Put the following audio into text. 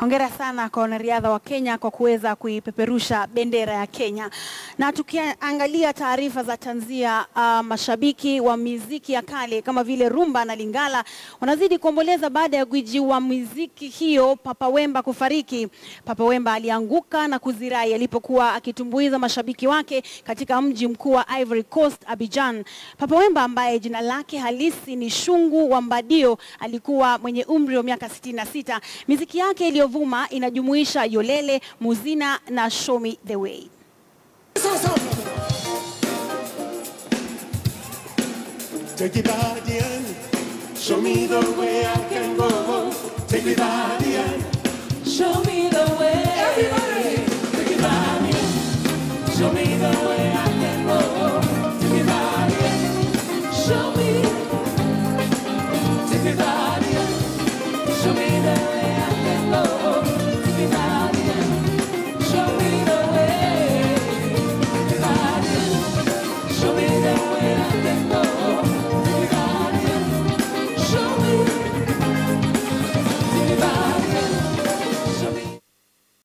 Hongera sana kwa wanariadha wa Kenya kwa kuweza kuipeperusha bendera ya Kenya. Na tukiangalia taarifa za tanzia, uh, mashabiki wa miziki ya kale kama vile rumba na lingala wanazidi kuomboleza baada ya gwiji wa miziki hiyo Papa Wemba kufariki. Papa Wemba alianguka na kuzirai alipokuwa akitumbuiza mashabiki wake katika mji mkuu wa Ivory Coast, Abidjan. Papa Wemba ambaye jina lake halisi ni Shungu wa Mbadio alikuwa mwenye umri wa miaka 66. Miziki yake vuma inajumuisha Yolele, Muzina na Show Me The Way. Take it by the end, show me the way I can go. Take it by the end, show me the way. hello.